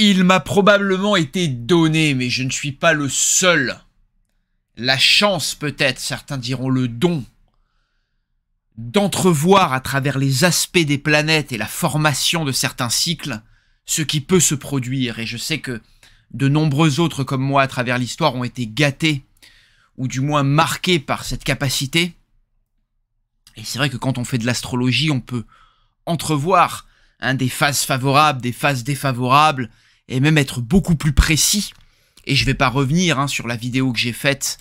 Il m'a probablement été donné, mais je ne suis pas le seul. La chance peut-être, certains diront le don, d'entrevoir à travers les aspects des planètes et la formation de certains cycles ce qui peut se produire. Et je sais que de nombreux autres comme moi à travers l'histoire ont été gâtés, ou du moins marqués par cette capacité. Et c'est vrai que quand on fait de l'astrologie, on peut entrevoir hein, des phases favorables, des phases défavorables, et même être beaucoup plus précis. Et je vais pas revenir hein, sur la vidéo que j'ai faite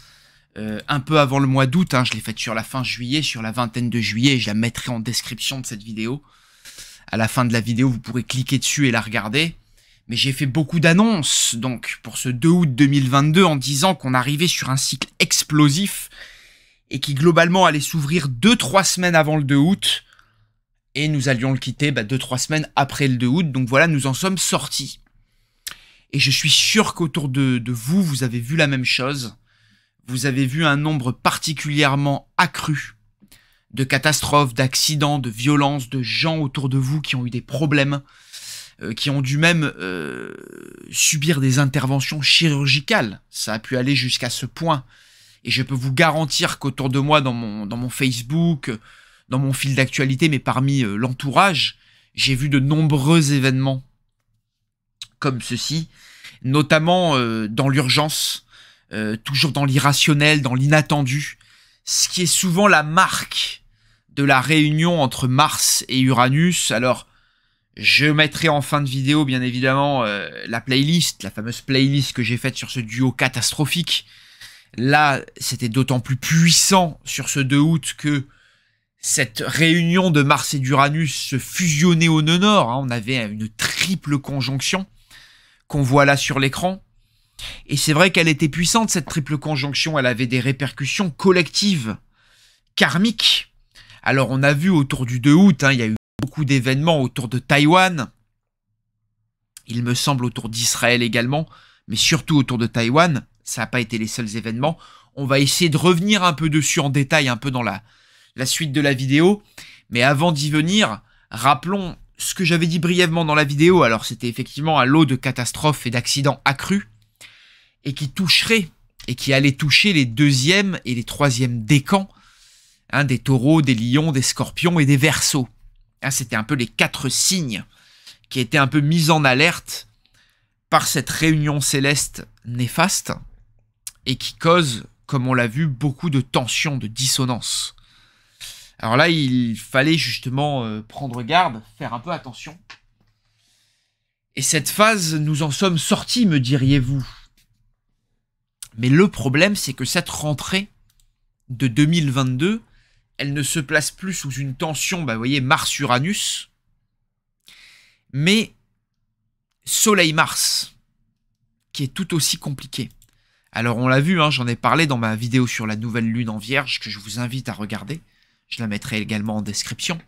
euh, un peu avant le mois d'août, hein, je l'ai faite sur la fin juillet, sur la vingtaine de juillet, et je la mettrai en description de cette vidéo. À la fin de la vidéo, vous pourrez cliquer dessus et la regarder. Mais j'ai fait beaucoup d'annonces, donc, pour ce 2 août 2022, en disant qu'on arrivait sur un cycle explosif, et qui globalement allait s'ouvrir 2-3 semaines avant le 2 août, et nous allions le quitter 2-3 bah, semaines après le 2 août, donc voilà, nous en sommes sortis. Et je suis sûr qu'autour de, de vous, vous avez vu la même chose vous avez vu un nombre particulièrement accru de catastrophes, d'accidents, de violences, de gens autour de vous qui ont eu des problèmes, euh, qui ont dû même euh, subir des interventions chirurgicales. Ça a pu aller jusqu'à ce point. Et je peux vous garantir qu'autour de moi, dans mon, Facebook, dans mon fil d'actualité, mais parmi euh, l'entourage, j'ai vu de nombreux événements comme ceci, notamment dans l'urgence, euh, toujours dans l'irrationnel, dans l'inattendu, ce qui est souvent la marque de la réunion entre Mars et Uranus. Alors, je mettrai en fin de vidéo, bien évidemment, euh, la playlist, la fameuse playlist que j'ai faite sur ce duo catastrophique. Là, c'était d'autant plus puissant sur ce 2 août que cette réunion de Mars et d'Uranus se fusionnait au nœud nord. Hein. On avait une triple conjonction qu'on voit là sur l'écran. Et c'est vrai qu'elle était puissante, cette triple conjonction, elle avait des répercussions collectives, karmiques. Alors on a vu autour du 2 août, hein, il y a eu beaucoup d'événements autour de Taïwan, il me semble autour d'Israël également, mais surtout autour de Taïwan, ça n'a pas été les seuls événements. On va essayer de revenir un peu dessus en détail, un peu dans la, la suite de la vidéo. Mais avant d'y venir, rappelons ce que j'avais dit brièvement dans la vidéo. Alors c'était effectivement un lot de catastrophes et d'accidents accrus et qui toucherait et qui allait toucher les deuxièmes et les troisièmes décans, hein, des taureaux, des lions, des scorpions et des versos. Hein, C'était un peu les quatre signes qui étaient un peu mis en alerte par cette réunion céleste néfaste et qui cause, comme on l'a vu, beaucoup de tensions, de dissonance. Alors là, il fallait justement euh, prendre garde, faire un peu attention. Et cette phase, nous en sommes sortis, me diriez-vous. Mais le problème, c'est que cette rentrée de 2022, elle ne se place plus sous une tension, bah, vous voyez, Mars-Uranus, mais Soleil-Mars, qui est tout aussi compliqué. Alors on l'a vu, hein, j'en ai parlé dans ma vidéo sur la nouvelle lune en vierge, que je vous invite à regarder. Je la mettrai également en description.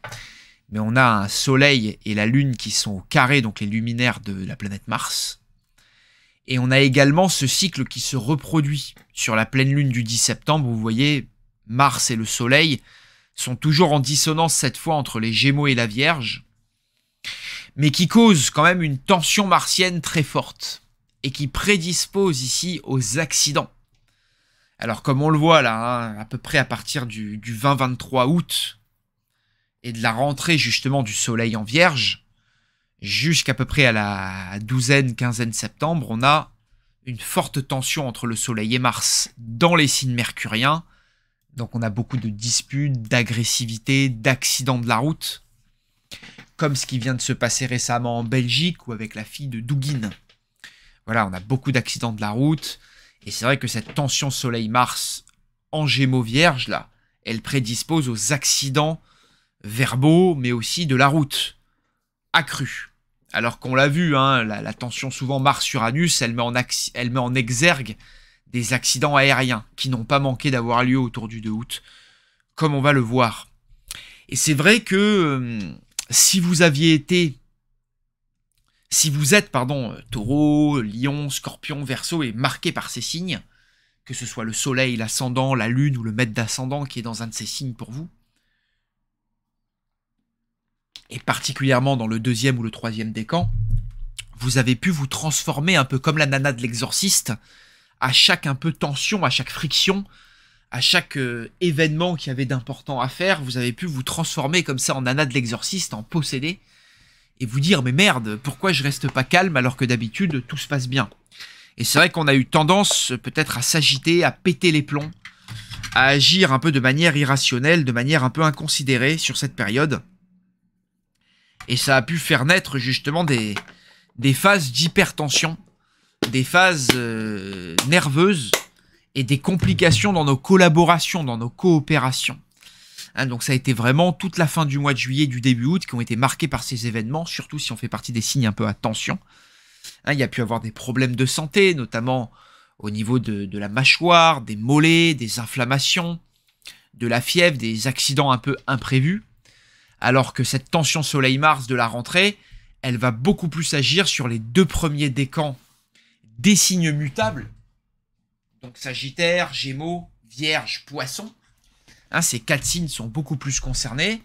Mais on a un Soleil et la Lune qui sont au carré, donc les luminaires de la planète Mars. Et on a également ce cycle qui se reproduit sur la pleine lune du 10 septembre. Vous voyez, Mars et le Soleil sont toujours en dissonance cette fois entre les Gémeaux et la Vierge, mais qui cause quand même une tension martienne très forte et qui prédispose ici aux accidents. Alors comme on le voit là, hein, à peu près à partir du, du 20-23 août et de la rentrée justement du Soleil en Vierge, jusqu'à peu près à la douzaine, quinzaine septembre, on a une forte tension entre le Soleil et Mars dans les signes mercuriens. Donc on a beaucoup de disputes, d'agressivité, d'accidents de la route, comme ce qui vient de se passer récemment en Belgique ou avec la fille de Douguin. Voilà, on a beaucoup d'accidents de la route, et c'est vrai que cette tension Soleil-Mars en Gémeaux Vierge, là, elle prédispose aux accidents verbaux, mais aussi de la route, accrus. Alors qu'on l'a vu, hein, la, tension souvent Mars-Uranus, elle, met en elle met en exergue des accidents aériens qui n'ont pas manqué d'avoir lieu autour du 2 août, comme on va le voir. Et c'est vrai que euh, si vous aviez été, si vous êtes, pardon, taureau, lion, scorpion, verso et marqué par ces signes, que ce soit le soleil, l'ascendant, la lune ou le maître d'ascendant qui est dans un de ces signes pour vous, et particulièrement dans le deuxième ou le troisième décan, vous avez pu vous transformer un peu comme la nana de l'exorciste, à chaque un peu tension, à chaque friction, à chaque euh, événement qui avait d'important à faire, vous avez pu vous transformer comme ça en nana de l'exorciste, en possédé, et vous dire mais merde, pourquoi je reste pas calme alors que d'habitude tout se passe bien? Et c'est vrai qu'on a eu tendance peut-être à s'agiter, à péter les plombs, à agir un peu de manière irrationnelle, de manière un peu inconsidérée sur cette période. Et ça a pu faire naître justement des, phases d'hypertension, des phases euh, nerveuses et des complications dans nos collaborations, dans nos coopérations. Hein, donc ça a été vraiment toute la fin du mois de juillet, du début août, qui ont été marqués par ces événements, surtout si on fait partie des signes un peu à tension. Hein, il y a pu avoir des problèmes de santé, notamment au niveau de, la mâchoire, des mollets, des inflammations, de la fièvre, des accidents un peu imprévus. Alors que cette tension Soleil-Mars de la rentrée, elle va beaucoup plus agir sur les deux premiers décans des signes mutables. Donc Sagittaire, Gémeaux, Vierge, Poisson. Hein, ces quatre signes sont beaucoup plus concernés.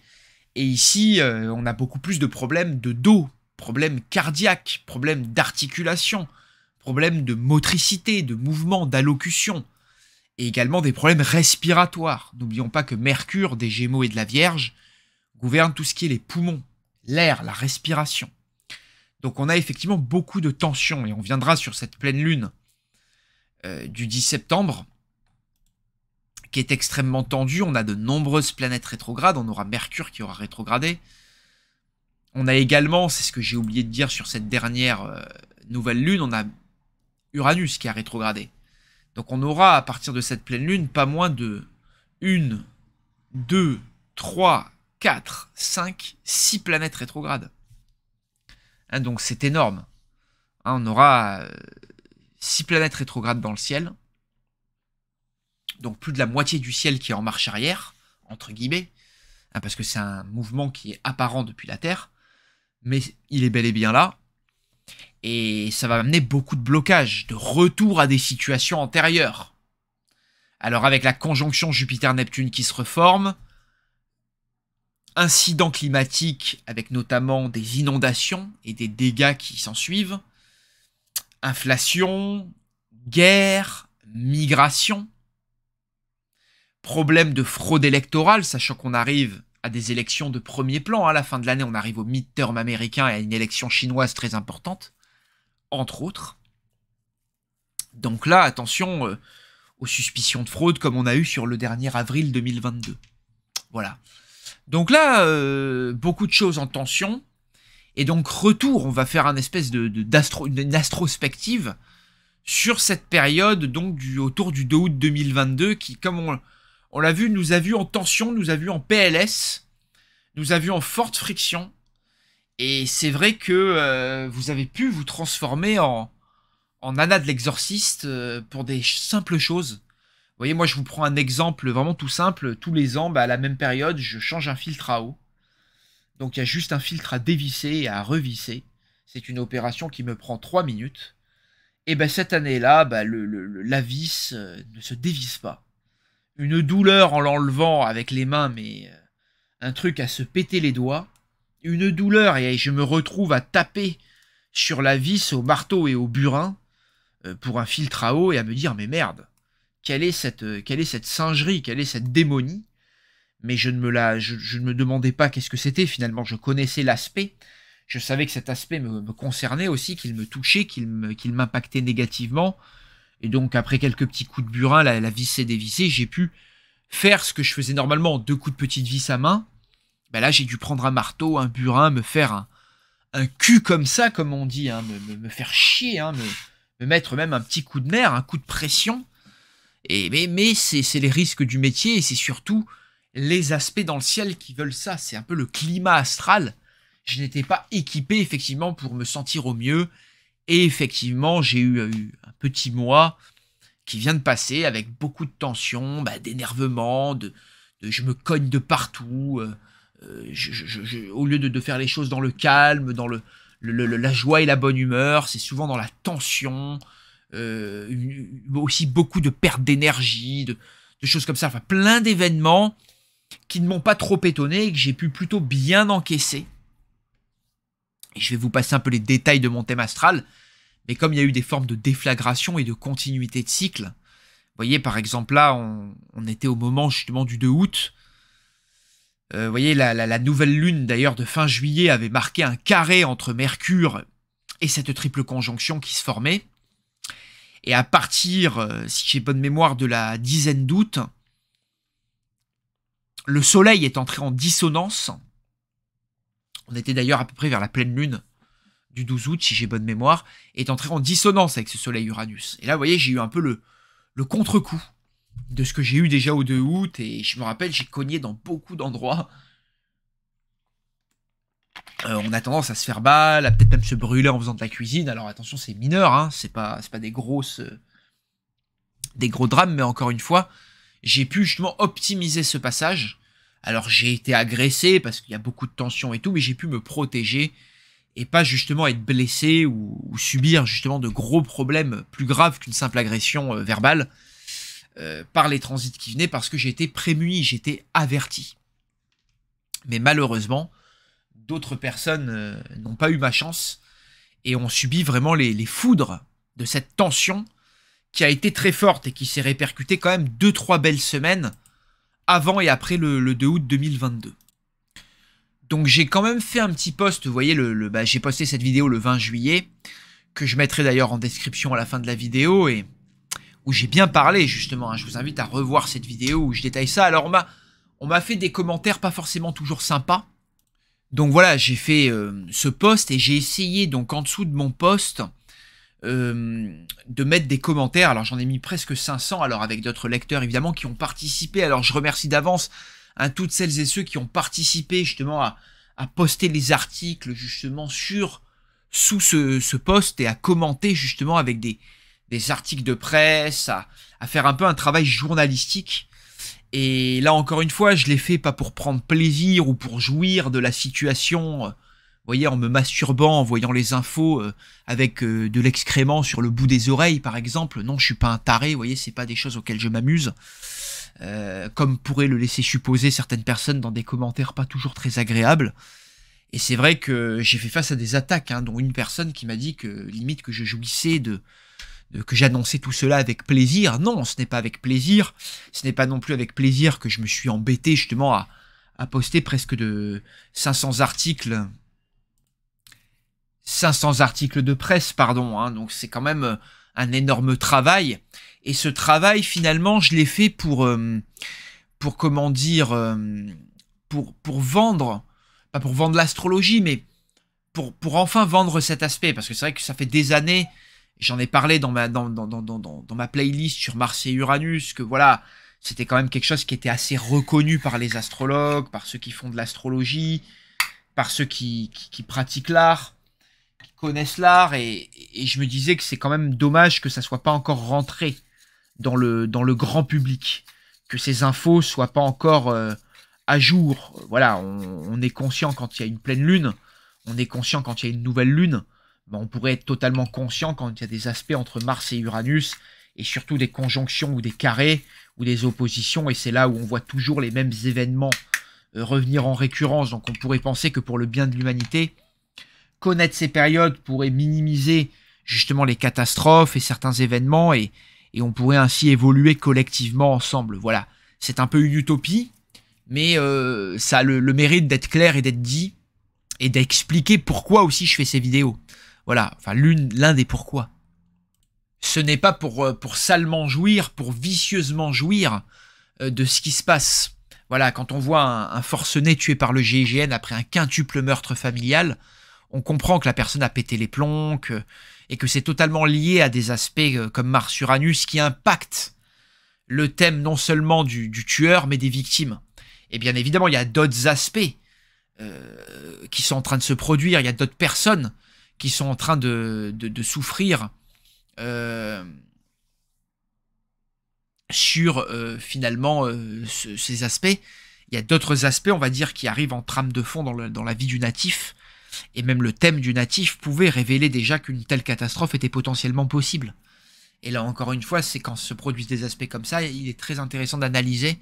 Et ici, euh, on a beaucoup plus de problèmes de dos, problèmes cardiaques, problèmes d'articulation, problèmes de motricité, de mouvement, d'allocution. Et également des problèmes respiratoires. N'oublions pas que Mercure des Gémeaux et de la Vierge gouverne tout ce qui est les poumons, l'air, la respiration. Donc on a effectivement beaucoup de tensions et on viendra sur cette pleine lune euh, du 10 septembre qui est extrêmement tendue. On a de nombreuses planètes rétrogrades. On aura Mercure qui aura rétrogradé. On a également, c'est ce que j'ai oublié de dire sur cette dernière euh, nouvelle lune, on a Uranus qui a rétrogradé. Donc on aura à partir de cette pleine lune pas moins de 1, 2, 3, 4, 5, 6 planètes rétrogrades. Hein, donc c'est énorme. Hein, on aura 6 euh, planètes rétrogrades dans le ciel donc plus de la moitié du ciel qui est en marche arrière, entre guillemets, hein, parce que c'est un mouvement qui est apparent depuis la Terre, mais il est bel et bien là, et ça va amener beaucoup de blocages, de retour à des situations antérieures. Alors avec la conjonction Jupiter-Neptune qui se reforme, incidents climatiques avec notamment des inondations et des dégâts qui s'en suivent, inflation, guerre, migration, problème de fraude électorale, sachant qu'on arrive à des élections de premier plan. À la fin de l'année, on arrive au midterm américain et à une élection chinoise très importante, entre autres. Donc là, attention euh, aux suspicions de fraude comme on a eu sur le dernier avril 2022. Voilà. Donc là, euh, beaucoup de choses en tension. Et donc retour, on va faire un espèce de, sur cette période donc autour du 2 août 2022 qui, comme on, on l'a vu, nous a vu en tension, nous a vu en PLS, nous a vu en forte friction. Et c'est vrai que euh, vous avez pu vous transformer en, en Anna de l'exorciste euh, pour des simples choses. Vous voyez, moi je vous prends un exemple vraiment tout simple. Tous les ans, bah, à la même période, je change un filtre à eau. Donc il y a juste un filtre à dévisser et à revisser. C'est une opération qui me prend 3 minutes. Et ben cette année-là, bah, la vis euh, ne se dévisse pas une douleur en l'enlevant avec les mains, mais euh, un truc à se péter les doigts. Une douleur et je me retrouve à taper sur la vis au marteau et au burin euh, pour un filtre à eau et à me dire mais merde, quelle est cette, euh, quelle est cette singerie, quelle est cette démonie? Mais je ne me la, je, ne me demandais pas qu'est-ce que c'était finalement. Je connaissais l'aspect. Je savais que cet aspect me, concernait aussi, qu'il me touchait, qu'il m'impactait négativement. Et donc, après quelques petits coups de burin, la, vis s'est dévissée, j'ai pu faire ce que je faisais normalement, deux coups de petite vis à main. Ben là, j'ai dû prendre un marteau, un burin, me faire un, un cul comme ça, comme on dit, hein, me, faire chier, hein, me, mettre même un petit coup de nerf, un coup de pression. Mais mais c'est les risques du métier et c'est surtout les aspects dans le ciel qui veulent ça. C'est un peu le climat astral. Je n'étais pas équipé effectivement pour me sentir au mieux et effectivement, j'ai eu, petit mois qui vient de passer avec beaucoup de tension, bah, d'énervement, de, je me cogne de partout. Euh, euh, au lieu de, faire les choses dans le calme, dans le, la joie et la bonne humeur, c'est souvent dans la tension, euh, aussi beaucoup de perte d'énergie, de, de, choses comme ça. Enfin, plein d'événements qui ne m'ont pas trop étonné et que j'ai pu plutôt bien encaisser. Et je vais vous passer un peu les détails de mon thème astral. Mais comme il y a eu des formes de déflagration et de continuité de cycle, vous voyez, par exemple, là, on, était au moment justement du 2 août. Euh, vous voyez, la, nouvelle lune, d'ailleurs, de fin juillet, avait marqué un carré entre Mercure et cette triple conjonction qui se formait. Et à partir, euh, si j'ai bonne mémoire, de la dizaine d'août, le Soleil est entré en dissonance. On était d'ailleurs à peu près vers la pleine lune du 12 août, si j'ai bonne mémoire, est entré en dissonance avec ce Soleil Uranus. Et là, vous voyez, j'ai eu un peu le, le contre-coup de ce que j'ai eu déjà au 2 août, et je me rappelle, j'ai cogné dans beaucoup d'endroits. Euh, on a tendance à se faire balle, à peut-être même se brûler en faisant de la cuisine. Alors attention, c'est mineur, hein, c'est pas, des grosses, euh, des gros drames, mais encore une fois, j'ai pu justement optimiser ce passage. Alors j'ai été agressé parce qu'il y a beaucoup de tension et tout, mais j'ai pu me protéger et pas justement être blessé ou, subir justement de gros problèmes plus graves qu'une simple agression euh, verbale euh, par les transits qui venaient parce que j'étais prémuni, j'étais averti. Mais malheureusement, d'autres personnes euh, n'ont pas eu ma chance et ont subi vraiment les, foudres de cette tension qui a été très forte et qui s'est répercutée quand même deux trois belles semaines avant et après le, le 2 août 2022. Donc j'ai quand même fait un petit post, vous voyez, bah, j'ai posté cette vidéo le 20 juillet, que je mettrai d'ailleurs en description à la fin de la vidéo, et où j'ai bien parlé justement, hein. je vous invite à revoir cette vidéo où je détaille ça. Alors on m'a fait des commentaires pas forcément toujours sympas, donc voilà, j'ai fait euh, ce post et j'ai essayé donc en dessous de mon post euh, de mettre des commentaires. Alors j'en ai mis presque 500, alors avec d'autres lecteurs évidemment qui ont participé. Alors je remercie d'avance à toutes celles et ceux qui ont participé justement à, poster les articles justement sur sous ce, ce post et à commenter justement avec des, des articles de presse, à, à, faire un peu un travail journalistique. Et là encore une fois, je l'ai fait pas pour prendre plaisir ou pour jouir de la situation, euh, vous voyez, en me masturbant, en voyant les infos euh, avec euh, de l'excrément sur le bout des oreilles par exemple. Non, je suis pas un taré, vous voyez, c'est pas des choses auxquelles je m'amuse. Euh, comme pourraient le laisser supposer certaines personnes dans des commentaires pas toujours très agréables. Et c'est vrai que j'ai fait face à des attaques, hein, dont une personne qui m'a dit que limite que je jouissais de, que j'annonçais tout cela avec plaisir. Non, ce n'est pas avec plaisir. Ce n'est pas non plus avec plaisir que je me suis embêté justement à, à poster presque de 500 articles 500 articles de presse, pardon. Hein, donc c'est quand même un énorme travail. Et ce travail, finalement, je l'ai fait pour, euh, pour comment dire, euh, pour, pour vendre, pas pour vendre l'astrologie, mais pour, pour enfin vendre cet aspect. Parce que c'est vrai que ça fait des années, j'en ai parlé dans ma, dans, dans, dans, dans, ma playlist sur Mars et Uranus, que voilà, c'était quand même quelque chose qui était assez reconnu par les astrologues, par ceux qui font de l'astrologie, par ceux qui, qui, qui pratiquent l'art connaissent l'art et, et, je me disais que c'est quand même dommage que ça soit pas encore rentré dans le, dans le grand public, que ces infos soient pas encore euh, à jour. Voilà, on, est conscient quand il y a une pleine lune, on est conscient quand il y a une nouvelle lune, ben, on pourrait être totalement conscient quand il y a des aspects entre Mars et Uranus, et surtout des conjonctions ou des carrés ou des oppositions, et c'est là où on voit toujours les mêmes événements euh, revenir en récurrence. Donc on pourrait penser que pour le bien de l'humanité, connaître ces périodes pourrait minimiser justement les catastrophes et certains événements et, et on pourrait ainsi évoluer collectivement ensemble. Voilà, c'est un peu une utopie, mais euh, ça a le, mérite d'être clair et d'être dit, et d'expliquer pourquoi aussi je fais ces vidéos. Voilà, enfin l'un des pourquoi. Ce n'est pas pour, euh, pour salement jouir, pour vicieusement jouir euh, de ce qui se passe. Voilà, quand on voit un, un forcené tué par le GIGN après un quintuple meurtre familial, on comprend que la personne a pété les plombs, que et que c'est totalement lié à des aspects euh, comme Mars-Uranus qui impactent le thème non seulement du, tueur, mais des victimes. Et bien évidemment, il y a d'autres aspects euh, qui sont en train de se produire, il y a d'autres personnes qui sont en train de, souffrir euh, sur finalement ces aspects. Il y a d'autres aspects, on va dire, qui arrivent en trame de fond dans la vie du natif, et même le thème du natif pouvait révéler déjà qu'une telle catastrophe était potentiellement possible. Et là encore une fois, c'est quand se produisent des aspects comme ça, il est très intéressant d'analyser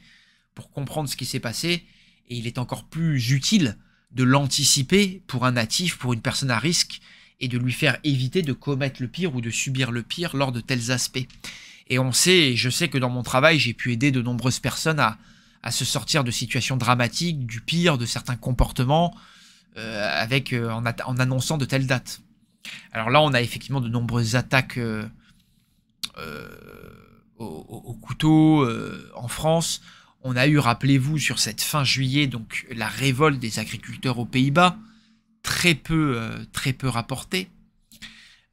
pour comprendre ce qui s'est passé, et il est encore plus utile de l'anticiper pour un natif, pour une personne à risque, et de lui faire éviter de commettre le pire ou de subir le pire lors de tels aspects. Et on sait, et je sais que dans mon travail, j'ai pu aider de nombreuses personnes à, se sortir de situations dramatiques, du pire, de certains comportements, avec, euh, en, annonçant de telles dates. Alors là, on a effectivement de nombreuses attaques euh, au, au, couteau en France. On a eu, rappelez-vous, sur cette fin juillet, donc la révolte des agriculteurs aux Pays-Bas, très peu, euh, très peu rapportée.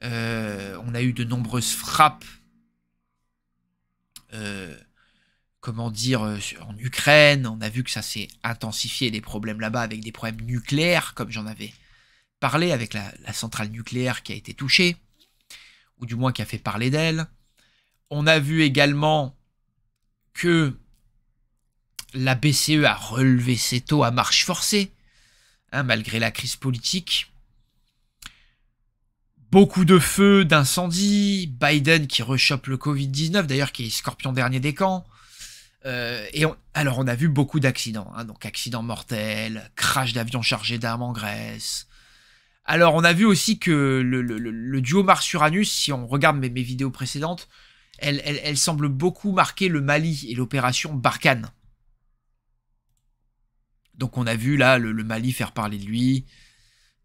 Euh, on a eu de nombreuses frappes, euh, comment dire, en Ukraine. On a vu que ça s'est intensifié les problèmes là-bas avec des problèmes nucléaires, comme j'en avais parlé avec la, la, centrale nucléaire qui a été touchée, ou du moins qui a fait parler d'elle. On a vu également que la BCE a relevé ses taux à marche forcée, hein, malgré la crise politique. Beaucoup de feux, d'incendies, Biden qui rechoppe le Covid-19, d'ailleurs qui est scorpion dernier des camps. Euh, et alors on a vu beaucoup d'accidents, hein, donc accidents mortels, crash d'avions chargés d'armes en Grèce. Alors on a vu aussi que le, duo Mars-Uranus, si on regarde mes, vidéos précédentes, elle, semble beaucoup marquer le Mali et l'opération Barkhane. Donc on a vu là le, Mali faire parler de lui,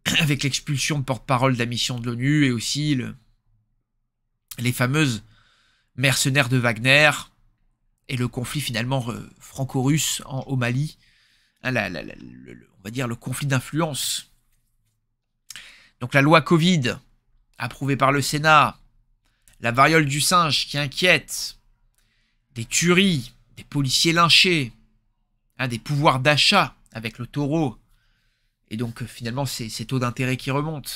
avec l'expulsion de porte-parole de la mission de l'ONU et aussi les fameuses mercenaires de Wagner et le conflit finalement franco-russe au Mali. Hein, on va dire le conflit d'influence. Donc la loi Covid, approuvée par le Sénat, la variole du singe qui inquiète, des tueries, des policiers lynchés, hein, des pouvoirs d'achat avec le taureau. Et donc euh, finalement, ces taux d'intérêt qui remontent.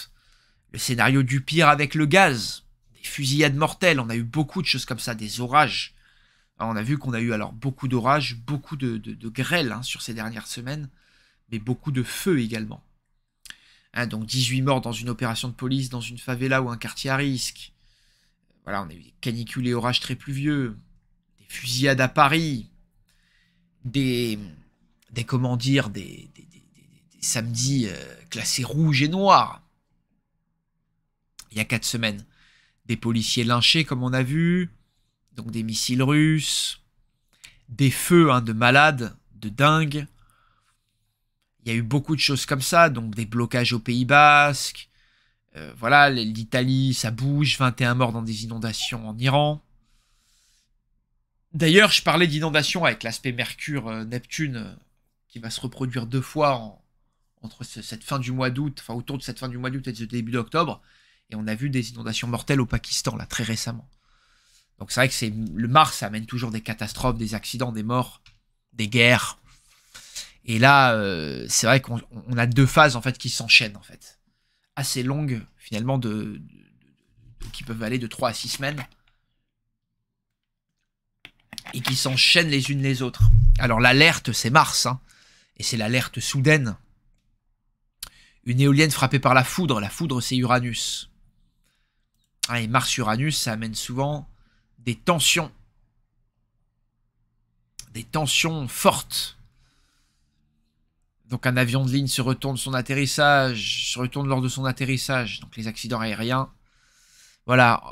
Le scénario du pire avec le gaz, des fusillades mortelles, on a eu beaucoup de choses comme ça, des orages. On a vu qu'on a eu alors beaucoup d'orages, beaucoup de, de, grêles hein, sur ces dernières semaines, mais beaucoup de feux également. Hein, donc 18 morts dans une opération de police dans une favela ou un quartier à risque. Voilà, on a eu des canicules et orages très pluvieux, des fusillades à Paris, des, des comment dire, des, samedis euh, classés rouges et noirs. Il y a quatre semaines. Des policiers lynchés, comme on a vu. Donc des missiles russes. Des feux hein, de malades, de dingues. Il y a eu beaucoup de choses comme ça. Donc des blocages au Pays Basque. Euh, voilà, l'Italie, ça bouge. 21 morts dans des inondations en Iran. D'ailleurs, je parlais d'inondations avec l'aspect Mercure-Neptune euh, qui va se reproduire deux fois entre cette fin du mois d'août, enfin autour de cette fin du mois d'août et ce début d'octobre. Et on a vu des inondations mortelles au Pakistan, là, très récemment. Donc c'est vrai que le Mars, amène toujours des catastrophes, des accidents, des morts, des guerres. Et là, euh, c'est vrai qu'on a deux phases en fait qui s'enchaînent en fait, assez longues finalement qui peuvent aller de 3 à 6 semaines et qui s'enchaînent les unes les autres. Alors l'alerte, c'est Mars. Hein et c'est l'alerte soudaine. Une éolienne frappée par la foudre, la foudre c'est Uranus. Ah, et Mars-Uranus, ça amène souvent des tensions. Des tensions fortes. Donc un avion de ligne se retourne son atterrissage, se retourne lors de son atterrissage, donc les accidents aériens. Voilà,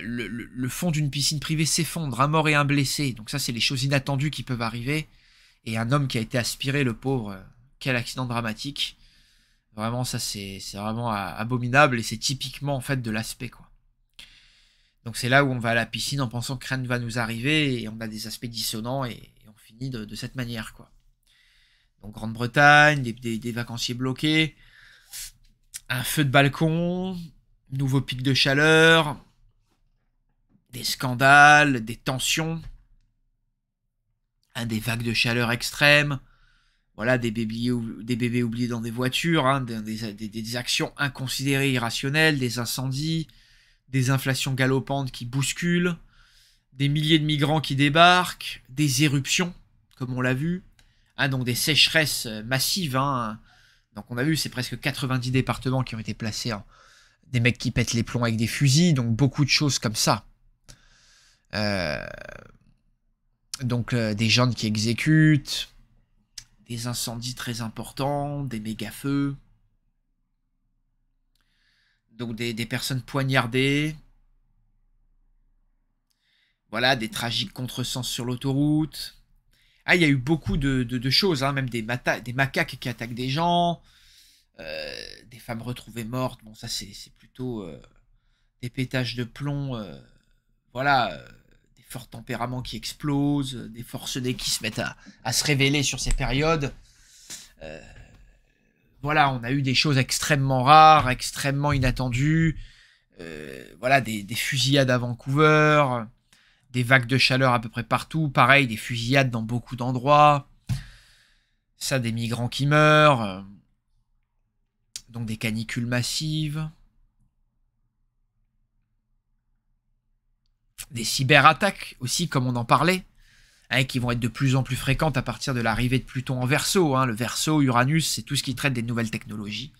le, le fond d'une piscine privée s'effondre, un mort et un blessé. Donc ça, c'est les choses inattendues qui peuvent arriver et un homme qui a été aspiré, le pauvre. Euh, quel accident dramatique. Vraiment, ça, c'est vraiment abominable et c'est typiquement, en fait, de l'aspect, quoi. Donc c'est là où on va à la piscine en pensant que rien ne va nous arriver et on a des aspects dissonants et, on finit de, cette manière, quoi. Donc Grande-Bretagne, des, vacanciers bloqués, un feu de balcon, nouveau pic de chaleur, des scandales, des tensions des vagues de chaleur extrêmes, voilà, des bébés, des bébés oubliés dans des voitures, hein, des, actions inconsidérées irrationnelles, des incendies, des inflations galopantes qui bousculent, des milliers de migrants qui débarquent, des éruptions, comme on l'a vu, hein, donc des sécheresses massives. Hein. donc on a vu, c'est presque 90 départements qui ont été placés en des mecs qui pètent les plombs avec des fusils, donc beaucoup de choses comme ça. Euh, donc euh, des gens qui exécutent, des incendies très importants, des méga-feux. Donc des, personnes poignardées. Voilà, des tragiques contresens sur l'autoroute. Ah, il y a eu beaucoup de, choses, hein, même des, macaques qui attaquent des gens, euh, des femmes retrouvées mortes. Bon, ça, c'est plutôt euh, des pétages de plomb. Euh, voilà, des forts tempéraments qui explosent, des forcenés qui se mettent à, se révéler sur ces périodes. Voilà, on a eu des choses extrêmement rares, extrêmement inattendues. voilà, des, fusillades à Vancouver des vagues de chaleur à peu près partout, pareil, des fusillades dans beaucoup d'endroits, ça, des migrants qui meurent, donc des canicules massives, des cyberattaques aussi, comme on en parlait, hein, qui vont être de plus en plus fréquentes à partir de l'arrivée de Pluton en Verseau. Hein. Le Verseau, Uranus, c'est tout ce qui traite des nouvelles technologies.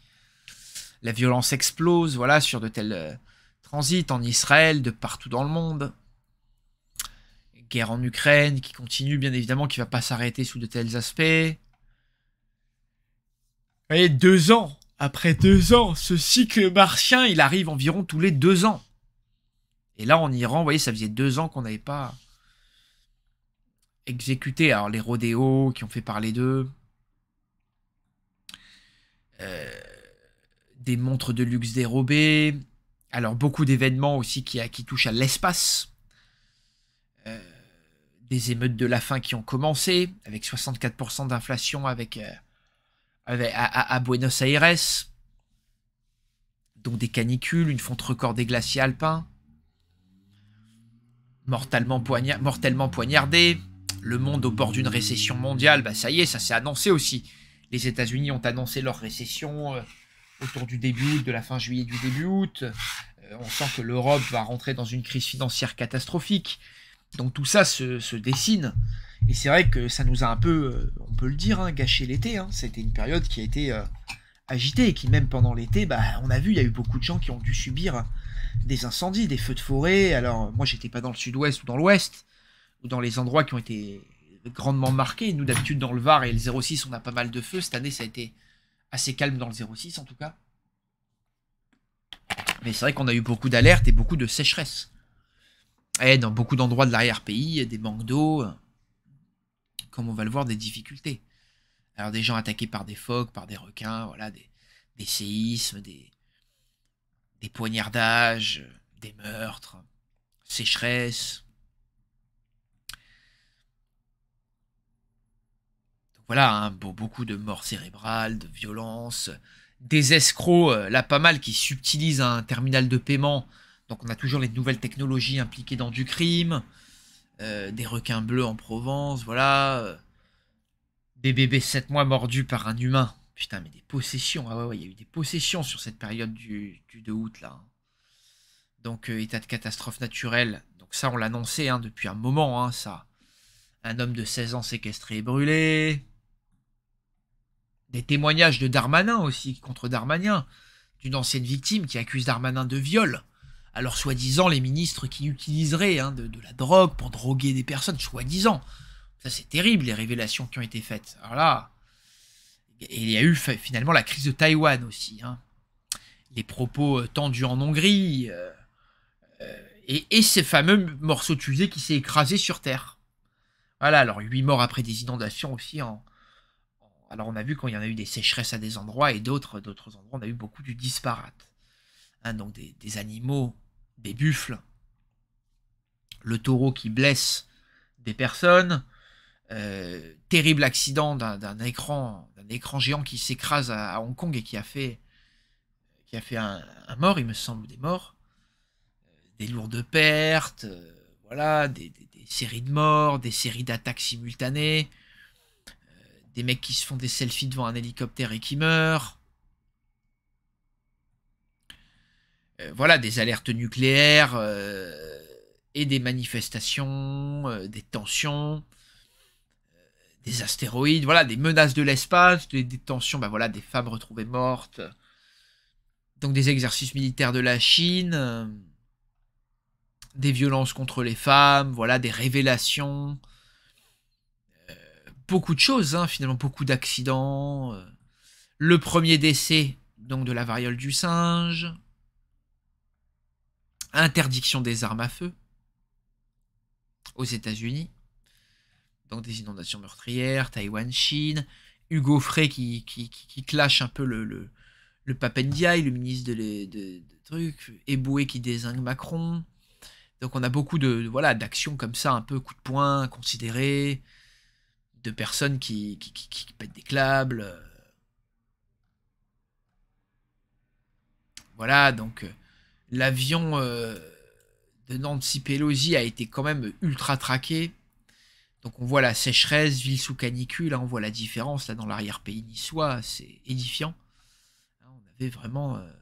La violence explose, voilà, sur de tels euh, transits en Israël, de partout dans le monde guerre en Ukraine qui continue, bien évidemment, qui va pas s'arrêter sous de tels aspects. Et deux ans, après deux ans, ce cycle martien, il arrive environ tous les deux ans. Et là, en Iran, vous voyez, ça faisait deux ans qu'on n'avait pas exécuté. Alors, les rodéos qui ont fait parler d'eux. Euh, des montres de luxe dérobées. Alors, beaucoup d'événements aussi qui, touchent à l'espace. Euh, des émeutes de la faim qui ont commencé, avec 64% d'inflation avec, euh, à, Buenos Aires, donc des canicules, une fonte record des glaciers alpins, mortellement, mortellement poignardé, le monde au bord d'une récession mondiale, bah ça y est, ça s'est annoncé aussi. Les États-Unis ont annoncé leur récession euh, autour du début août, de la fin juillet du début août. Euh, on sent que l'Europe va rentrer dans une crise financière catastrophique. Donc tout ça se, dessine. Et c'est vrai que ça nous a un peu, euh, on peut le dire, hein, gâché l'été. Hein. C'était une période qui a été agitée et qui même pendant l'été, bah, on a vu, il y a eu beaucoup de gens qui ont dû subir des incendies, des feux de forêt. Alors moi j'étais pas dans le sud-ouest ou dans l'ouest, ou dans les endroits qui ont été grandement marqués. Nous d'habitude dans le Var et le 06 on a pas mal de feux. Cette année ça a été assez calme dans le 06 en tout cas. Mais c'est vrai qu'on a eu beaucoup d'alertes et beaucoup de sécheresse. Et dans beaucoup d'endroits de l'arrière-pays, des manques d'eau, comme on va le voir, des difficultés. Alors des gens attaqués par des phoques, par des requins, voilà, des, séismes, des, poignardages, des meurtres, sécheresse. Voilà, hein, beaucoup de morts cérébrales, de violences, des escrocs, euh, là pas mal, qui subtilisent un terminal de paiement donc on a toujours les nouvelles technologies impliquées dans du crime, euh, des requins bleus en Provence, voilà. Euh, des bébés 7 mois mordus par un humain. Putain, mais des possessions. Ah ouais, il y a eu des possessions sur cette période du, 2 août là. Donc état de catastrophe naturelle. Donc ça, on l'annonçait hein, depuis un moment, hein, ça. Un homme de 16 ans séquestré et brûlé. Des témoignages de Darmanin aussi, contre Darmanin, d'une ancienne victime qui accuse Darmanin de viol alors soi-disant les ministres qui utiliseraient hein, de, la drogue pour droguer des personnes, soi-disant. Ça c'est terrible les révélations qui ont été faites. Alors là, et il y a eu finalement la crise de Taïwan aussi. Hein. Les propos euh, tendus en Hongrie. Euh, euh, et, ces fameux morceaux de fusée qui s'est écrasé sur Terre. Voilà, alors 8 morts après des inondations aussi. Alors on a vu quand il y en a eu des sécheresses à des endroits et d'autres endroits, on a eu beaucoup de disparates. Hein, donc des animaux des buffles, le taureau qui blesse des personnes, euh, terrible accident d'un écran, d'un écran géant qui s'écrase à, Hong Kong et qui a fait, qui a fait un, mort, il me semble, des morts, euh, des lourdes pertes, euh, voilà, des, séries de morts, des séries d'attaques simultanées, des mecs qui se font des selfies devant un hélicoptère et qui meurent. Euh, voilà, des alertes nucléaires euh, et des manifestations, euh, des tensions, des astéroïdes, voilà, des menaces de l'espace, des, tensions, bah voilà, des femmes retrouvées mortes, donc des exercices militaires de la Chine, des violences contre les femmes, voilà, des révélations, beaucoup de choses, hein, finalement, beaucoup d'accidents. le premier décès, donc de la variole du singe. Interdiction des armes à feu aux États-Unis. Donc des inondations meurtrières, Taïwan, Chine. Hugo Frey qui, qui, qui, clash un peu le, le, le le ministre de, de, trucs. Eboué qui désingue Macron. Donc on a beaucoup de, voilà d'actions comme ça, un peu coup de poing, considérées, de personnes qui, pètent des câbles. Voilà, donc euh, l'avion euh, de Nancy Pelosi a été quand même ultra traqué. Donc on voit la sécheresse, ville sous canicule, hein, on voit la différence là dans l'arrière-pays niçois, c'est édifiant. Hein, on avait vraiment, euh,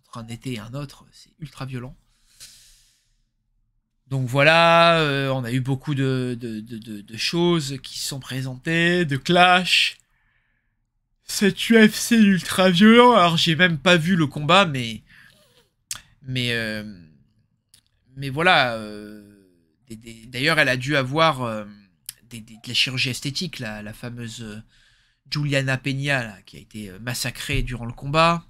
entre un été et un autre, c'est ultra violent. Donc voilà, euh, on a eu beaucoup de, choses qui sont présentées, de clash. Cet UFC ultra violent, alors j'ai même pas vu le combat, mais... Mais... Euh, voilà... D'ailleurs, elle a dû avoir euh, de la chirurgie esthétique, la, fameuse euh, Juliana Peña, qui a été euh, massacrée durant le combat.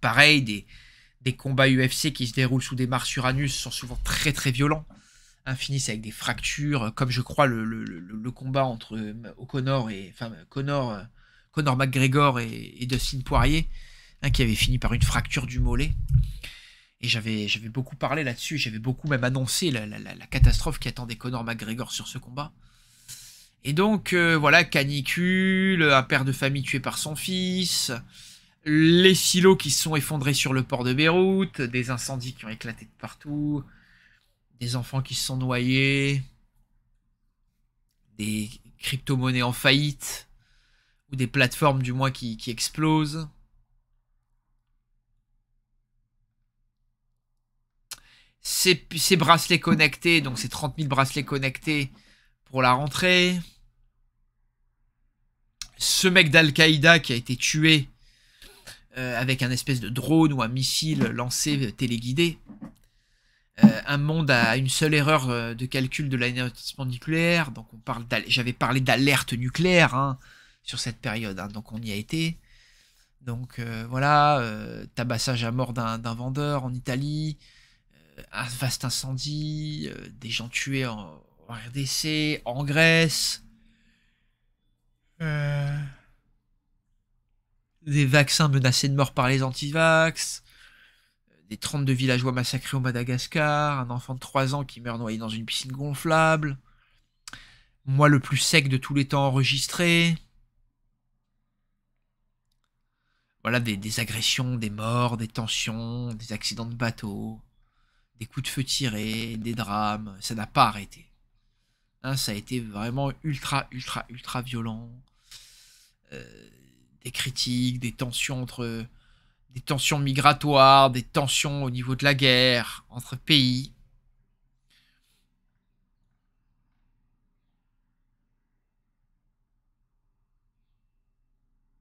Pareil, des, des combats UFC qui se déroulent sous des Mars Uranus sont souvent très très violents. Hein, finissent avec des fractures, comme je crois le, combat entre O'Connor et enfin Connor, Connor McGregor et, Dustin Poirier, hein, qui avait fini par une fracture du mollet. Et j'avais, beaucoup parlé là-dessus, j'avais beaucoup même annoncé la, catastrophe qui attendait Conor McGregor sur ce combat. Et donc, euh, voilà, canicule, un père de famille tué par son fils, les silos qui sont effondrés sur le port de Beyrouth, des incendies qui ont éclaté de partout, des enfants qui se sont noyés, des crypto-monnaies en faillite, ou des plateformes du moins qui explosent. ces, bracelets connectés, donc ces 30 000 bracelets connectés pour la rentrée. Ce mec d'Al-Qaïda qui a été tué euh, avec un espèce de drone ou un missile lancé téléguidé. Euh, un monde à une seule erreur euh, de calcul de l'anéantissement nucléaire. Donc on parle j'avais parlé d'alerte nucléaire hein, sur cette période, hein, donc on y a été. Donc voilà, tabassage à mort d'un vendeur en Italie, un vaste incendie, euh, des gens tués en, RDC, en Grèce, euh, des vaccins menacés de mort par les antivax, des 32 villageois massacrés au Madagascar, un enfant de 3 ans qui meurt noyé dans une piscine gonflable, moi le plus sec de tous les temps enregistré. Voilà, des, agressions, des morts, des tensions, des accidents de bateau des coups de feu tirés, des drames, ça n'a pas arrêté. Hein, ça a été vraiment ultra, ultra, ultra violent. Des critiques, des tensions entre, des tensions migratoires, des tensions au niveau de la guerre entre pays.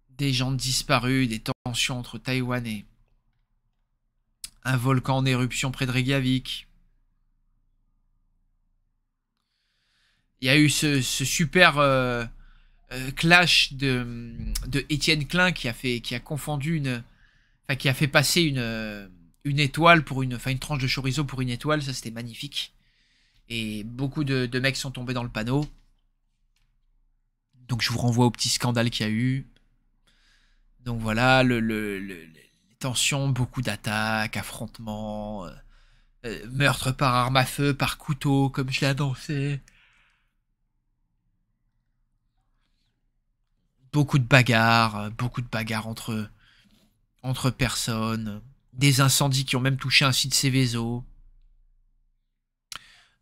Des gens disparus, des tensions entre Taïwan et, un volcan en éruption près de Reykjavik. Il y a eu ce, super euh, euh, clash de, de Étienne Klein qui a fait qui a confondu une qui a fait passer une euh, une étoile pour une enfin une tranche de chorizo pour une étoile, ça c'était magnifique. Et beaucoup de, mecs sont tombés dans le panneau. Donc je vous renvoie au petit scandale qu'il y a eu. Donc voilà, le, le tension, beaucoup d'attaques, affrontements, euh, euh, meurtres par arme à feu, par couteau, comme je l'ai annoncé. Beaucoup de bagarres, euh, beaucoup de bagarres entre, entre personnes, des incendies qui ont même touché un site Céveso.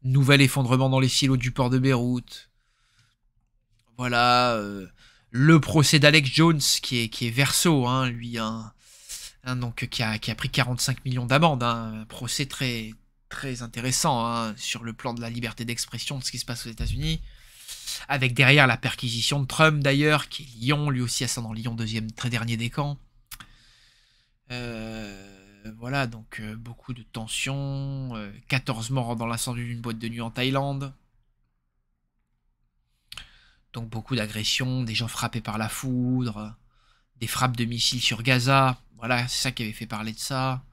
Nouvel effondrement dans les silos du port de Beyrouth. Voilà, le procès d'Alex Jones qui est, qui est verso, hein, lui, un, Hein, donc, qui, a, pris 45 millions d'amendes. Hein, un procès très, très intéressant hein, sur le plan de la liberté d'expression de ce qui se passe aux États-Unis. Avec derrière la perquisition de Trump d'ailleurs, qui est Lyon, lui aussi ascendant Lyon, deuxième, très dernier des camps. Euh, voilà, donc euh, beaucoup de tensions. 14 euh, morts dans l'incendie d'une boîte de nuit en Thaïlande. Donc beaucoup d'agressions, des gens frappés par la foudre, des frappes de missiles sur Gaza. Voilà, c'est ça qui avait fait parler de ça.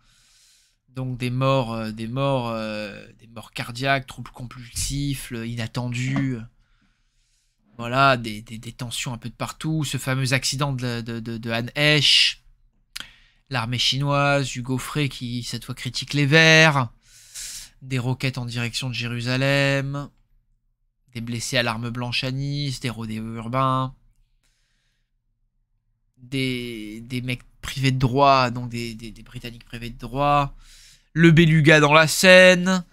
Donc des morts, des morts, des morts cardiaques, troubles compulsifs, inattendus. Voilà, des, tensions un peu de partout. Ce fameux accident de, de, Han Esch. L'armée chinoise, Hugo Frey qui cette fois critique les Verts. Des roquettes en direction de Jérusalem. Des blessés à l'arme blanche à Nice. Des rodéos urbains. Des, mecs privés de droit, donc des, des, Britanniques privés de droit le beluga dans la scène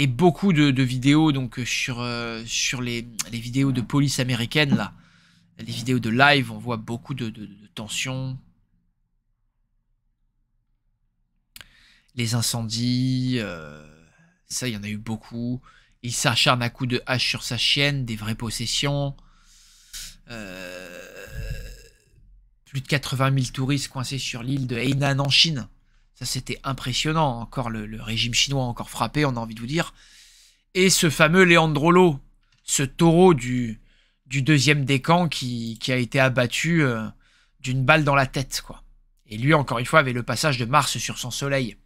et beaucoup de, vidéos donc euh, sur, euh, sur les, vidéos de police américaine là. Les vidéos de live, on voit beaucoup de, tensions. Les incendies, euh, ça il y en a eu beaucoup. Il s'acharne à coups de hache sur sa chienne, des vraies possessions. plus de 80 000 touristes coincés sur l'île de Hainan en Chine. Ça, c'était impressionnant. Encore le, régime chinois encore frappé, on a envie de vous dire. Et ce fameux Leandrolo, ce taureau du, deuxième décan qui, qui a été abattu euh, d'une balle dans la tête, quoi. Et lui, encore une fois, avait le passage de Mars sur son soleil.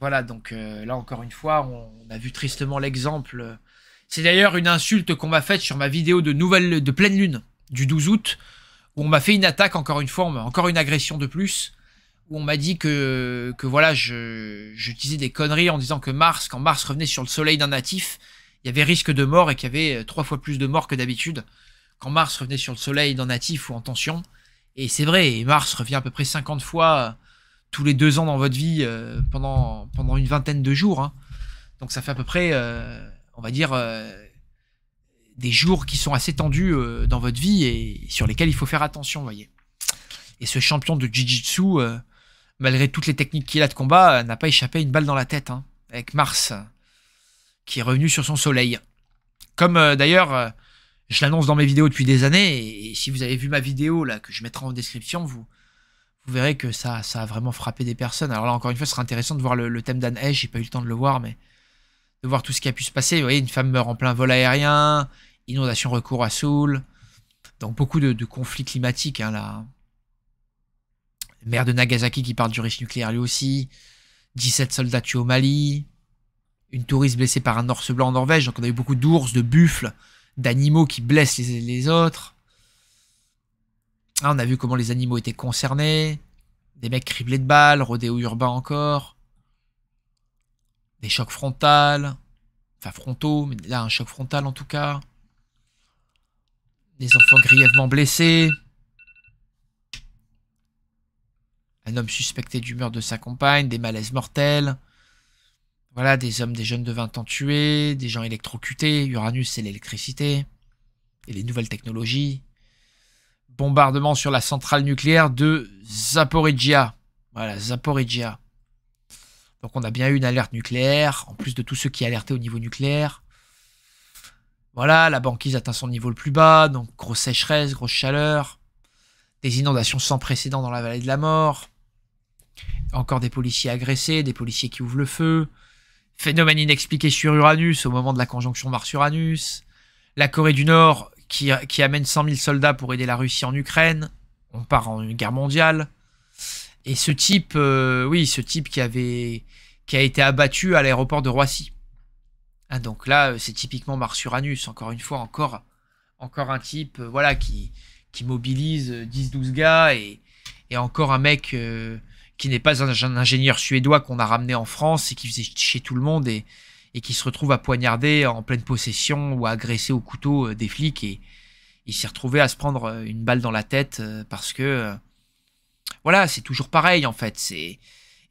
Voilà, donc euh, là, encore une fois, on, a vu tristement l'exemple. C'est d'ailleurs une insulte qu'on m'a faite sur ma vidéo de nouvelle de pleine lune du 12 août, où on m'a fait une attaque, encore une fois, encore une agression de plus où on m'a dit que, que voilà, je, disais des conneries en disant que Mars, quand Mars revenait sur le Soleil d'un natif, il y avait risque de mort et qu'il y avait euh, trois fois plus de morts que d'habitude quand Mars revenait sur le Soleil d'un natif ou en tension. Et c'est vrai, Mars revient à peu près 50 fois euh, tous les deux ans dans votre vie euh, pendant, pendant une vingtaine de jours. Hein. Donc ça fait à peu près, on va dire, des jours qui sont assez tendus dans votre vie et sur lesquels il faut faire attention, voyez. Et ce champion de Jiu-Jitsu, malgré toutes les techniques qu'il a de combat, n'a pas échappé une balle dans la tête, hein, avec Mars, qui est revenu sur son soleil. Comme euh, d'ailleurs, euh, je l'annonce dans mes vidéos depuis des années, et, si vous avez vu ma vidéo, là, que je mettrai en description, vous, verrez que ça, a vraiment frappé des personnes. Alors là, encore une fois, ce sera intéressant de voir le, thème d'Anne Hesh, j'ai pas eu le temps de le voir, mais de voir tout ce qui a pu se passer. Vous voyez, une femme meurt en plein vol aérien, inondation recours à Soul, donc beaucoup de, conflits climatiques, hein, là maire de Nagasaki qui parle du risque nucléaire lui aussi, 17 soldats tués au Mali, une touriste blessée par un ours blanc en Norvège, donc on a eu beaucoup d'ours, de buffles, d'animaux qui blessent les, autres. Ah, on a vu comment les animaux étaient concernés, des mecs criblés de balles, rodéo urbain encore, des chocs frontales, enfin frontaux, mais là un choc frontal en tout cas, des enfants grièvement blessés, un homme suspecté du meurtre de sa compagne, des malaises mortels. Voilà, des hommes, des jeunes de 20 ans tués, des gens électrocutés, Uranus c'est l'électricité, et les nouvelles technologies. Bombardement sur la centrale nucléaire de Zaporizhia. Voilà, Zaporizhia. Donc on a bien eu une alerte nucléaire, en plus de tous ceux qui alertaient au niveau nucléaire. Voilà, la banquise atteint son niveau le plus bas, donc grosse sécheresse, grosse chaleur. Des inondations sans précédent dans la vallée de la mort. Encore des policiers agressés, des policiers qui ouvrent le feu. Phénomène inexpliqué sur Uranus au moment de la conjonction Mars-Uranus. La Corée du Nord qui, amène 100 000 soldats pour aider la Russie en Ukraine. On part en une guerre mondiale. Et ce type, euh, oui, ce type qui a été abattu à l'aéroport de Roissy. Ah, donc là, c'est typiquement Mars-Uranus. Encore une fois, encore, un type, euh, voilà, qui, mobilise 10-12 gars et, encore un mec euh, qui n'est pas un, ingénieur suédois qu'on a ramené en France et qui faisait chez tout le monde et, qui se retrouve à poignarder en pleine possession ou à agresser au couteau euh, des flics et il s'est retrouvé à se prendre euh, une balle dans la tête euh, parce que voilà c'est toujours pareil en fait. C'est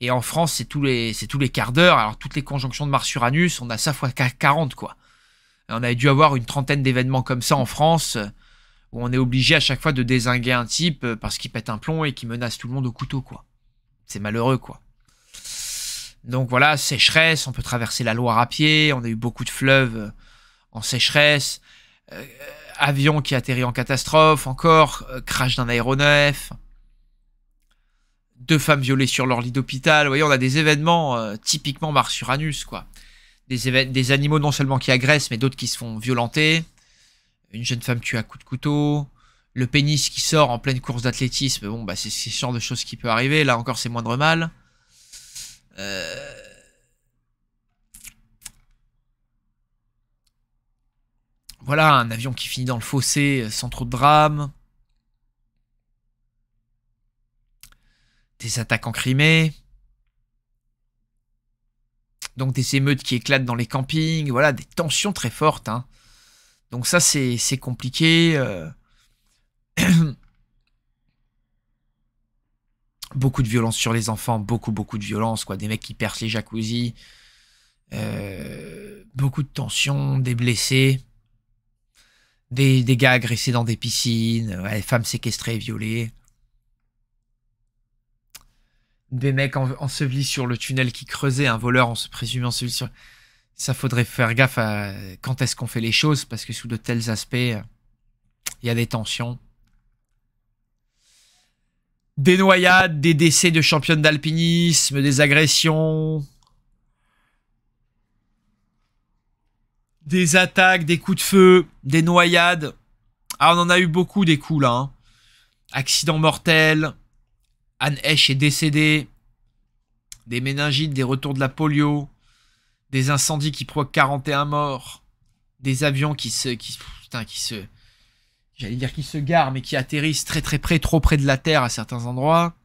et en France c'est tous les c'est tous les quarts d'heure. Alors toutes les conjonctions de Mars-Uranus on a ça fois 40 quoi. On avait dû avoir une trentaine d'événements comme ça en France où on est obligé à chaque fois de désinguer un type parce qu'il pète un plomb et qui menace tout le monde au couteau quoi c'est malheureux, quoi. Donc voilà, sécheresse, on peut traverser la Loire à pied, on a eu beaucoup de fleuves euh, en sécheresse, euh, avion qui atterrit en catastrophe, encore, euh, crash d'un aéronef, deux femmes violées sur leur lit d'hôpital, vous voyez, on a des événements typiquement Mars-Uranus, quoi. Des, des, animaux non seulement qui agressent, mais d'autres qui se font violenter, Une jeune femme tuée à coup de couteau. Le pénis qui sort en pleine course d'athlétisme. Bon, bah, c'est ce genre de choses qui peut arriver. Là encore, c'est moindre mal. Euh... Voilà, un avion qui finit dans le fossé euh, sans trop de drame. Des attaques en Crimée. Donc des émeutes qui éclatent dans les campings. Voilà, des tensions très fortes. Hein. Donc ça, c'est compliqué. Euh. beaucoup de violence sur les enfants, beaucoup, beaucoup de violence. Quoi. Des mecs qui percent les jacuzzis. Euh, beaucoup de tensions, des blessés. Des, gars agressés dans des piscines, des femmes séquestrées et violées. Des mecs ensevelis sur le tunnel qui creusait, un voleur en se présumant enseveli sur... Ça faudrait faire gaffe à quand est-ce qu'on fait les choses, parce que sous de tels aspects, il y a des tensions. Des noyades, des décès de championnes d'alpinisme, des agressions, Des attaques, des coups de feu, des noyades. Ah, on en a eu beaucoup des coups là. Hein. Accident mortel. Anne Hesch est décédée. Des méningites, des retours de la polio. Des incendies qui provoquent 41 morts. Des avions qui se. Putain, qui se. J'allais dire qui se garent, mais qui atterrissent très très près, trop près de la Terre à certains endroits.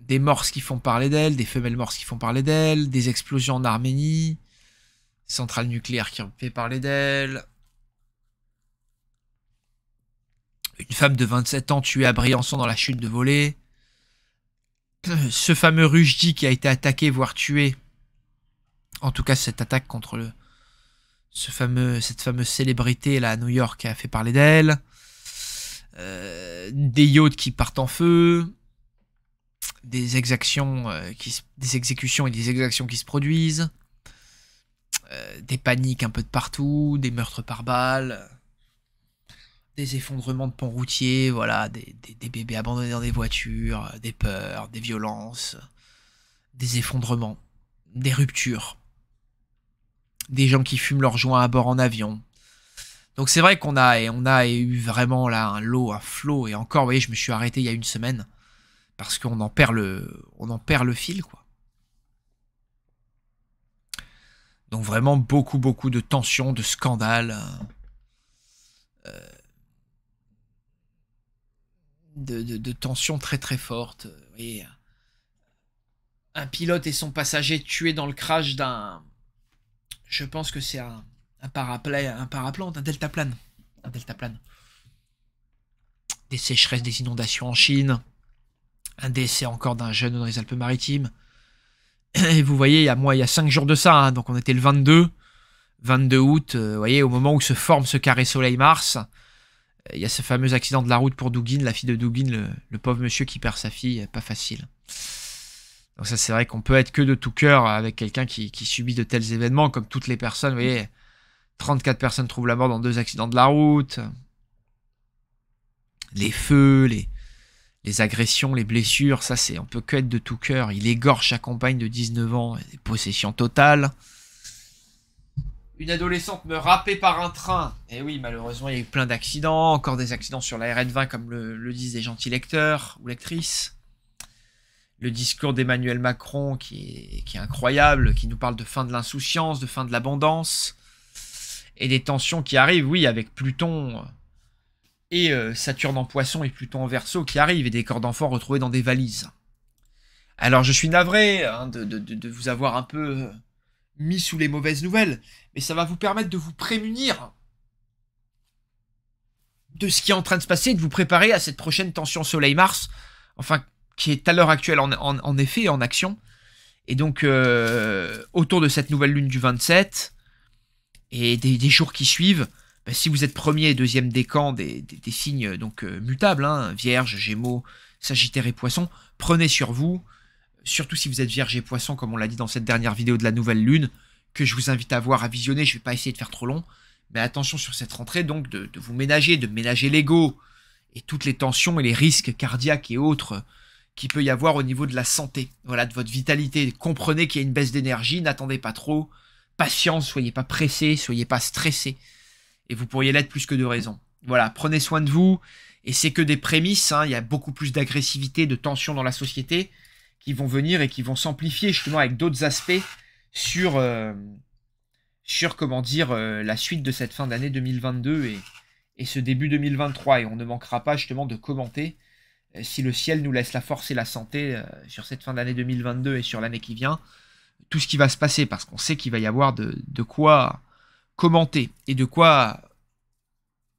Des morses qui font parler d'elles, des femelles morses qui font parler d'elles, des explosions en Arménie, centrale nucléaire qui fait parler d'elle. Une femme de 27 ans tuée à Briançon dans la chute de volée. Ce fameux Rushdie qui a été attaqué, voire tué. En tout cas, cette attaque contre le, ce fameux, cette fameuse célébrité là à New York a fait parler d'elle. Euh, des yachts qui partent en feu. Des exactions, euh, des exécutions et des exactions qui se produisent. Euh, des paniques un peu de partout, des meurtres par balles, des effondrements de ponts routiers, voilà, des, bébés abandonnés dans des voitures, des peurs, des violences, des effondrements, des ruptures, des gens qui fument leurs joints à bord en avion. Donc c'est vrai qu'on a, on a eu vraiment là un lot, un flot, et encore, vous voyez, je me suis arrêté il y a une semaine, parce qu'on en perd le, on en perd le fil, quoi. Donc vraiment beaucoup, beaucoup de tensions, de scandales. Euh, de, tensions très très fortes. un pilote et son passager tués dans le crash d'un... Je pense que c'est un, un, un paraplan, un deltaplane. Un deltaplane. Des sécheresses, des inondations en Chine. Un décès encore d'un jeune dans les Alpes-Maritimes. Et vous voyez, il y a, moi, il y a 5 jours de ça, hein, donc on était le 22, 22 août, euh, vous voyez, au moment où se forme ce carré Soleil-Mars, il y a ce fameux accident de la route pour Dugin, la fille de Dugin, le, pauvre monsieur qui perd sa fille, pas facile. Donc ça, c'est vrai qu'on peut être que de tout cœur avec quelqu'un qui, subit de tels événements, comme toutes les personnes, vous voyez, 34 personnes trouvent la mort dans deux accidents de la route, les feux, les, agressions, les blessures, ça c'est on peut que être de tout cœur. Il égorge sa compagne de 19 ans, des possessions totales. Une adolescente me râpée par un train. Et eh oui, malheureusement, il y a eu plein d'accidents, encore des accidents sur la RN20 comme le, disent les gentils lecteurs ou lectrices. Le discours d'Emmanuel Macron qui est, incroyable, qui nous parle de fin de l'insouciance, de fin de l'abondance. Et des tensions qui arrivent, oui, avec Pluton et euh, Saturne en poisson et Pluton en verso qui arrivent et des corps d'enfants retrouvés dans des valises. Alors je suis navré hein, de, vous avoir un peu euh, mis sous les mauvaises nouvelles, mais ça va vous permettre de vous prémunir de ce qui est en train de se passer de vous préparer à cette prochaine tension Soleil-Mars, enfin qui est à l'heure actuelle en, effet en action. Et donc euh, autour de cette nouvelle lune du 27 et des jours qui suivent, bah, si vous êtes premier et deuxième décan des, des, signes donc euh, mutables, hein, Vierge, Gémeaux, Sagittaire et Poisson, prenez sur vous, surtout si vous êtes Vierge et Poisson, comme on l'a dit dans cette dernière vidéo de la nouvelle lune, que je vous invite à voir, à visionner, je ne vais pas essayer de faire trop long, mais attention sur cette rentrée, donc de, de vous ménager, de ménager l'ego, et toutes les tensions et les risques cardiaques et autres qu'il peut y avoir au niveau de la santé, voilà, de votre vitalité. Comprenez qu'il y a une baisse d'énergie, n'attendez pas trop, patients, soyez pas pressés, soyez pas stressés. Et vous pourriez l'être plus que de raison. Voilà, prenez soin de vous. Et c'est que des prémices, hein. il y a beaucoup plus d'agressivité, de tension dans la société qui vont venir et qui vont s'amplifier justement avec d'autres aspects sur, euh, sur comment dire, euh, la suite de cette fin d'année 2022 et, et ce début 2023. Et on ne manquera pas justement de commenter si le ciel nous laisse la force et la santé sur cette fin d'année 2022 et sur l'année qui vient, tout ce qui va se passer, parce qu'on sait qu'il va y avoir de, quoi commenter et de quoi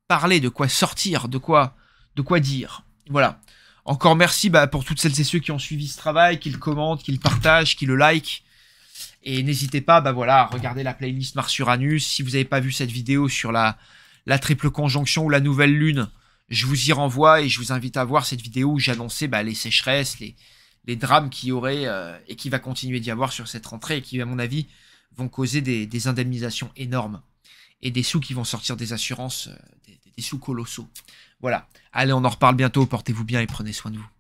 parler, de quoi sortir, de quoi, de quoi dire. Voilà. Encore merci bah, pour toutes celles et ceux qui ont suivi ce travail, qui le commentent, qui le partagent, qui le like. Et n'hésitez pas bah voilà, à regarder la playlist Mars Uranus. Si vous n'avez pas vu cette vidéo sur la triple conjonction ou la nouvelle lune, je vous y renvoie et je vous invite à voir cette vidéo où j'annonçais bah, les sécheresses, les, les drames qu'il y aurait euh, et qui va continuer d'y avoir sur cette rentrée et qui, à mon avis, vont causer des indemnisations énormes et des sous qui vont sortir des assurances, euh, des, des sous colossaux. Voilà. Allez, on en reparle bientôt. Portez-vous bien et prenez soin de vous.